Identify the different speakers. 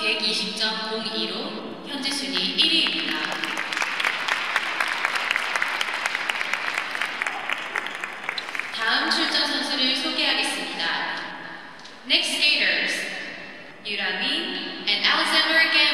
Speaker 1: 120.02로 현재 순위 1위입니다. 다음 출전 선수를 소개하겠습니다. Next skaters, Yurami and Alexander again.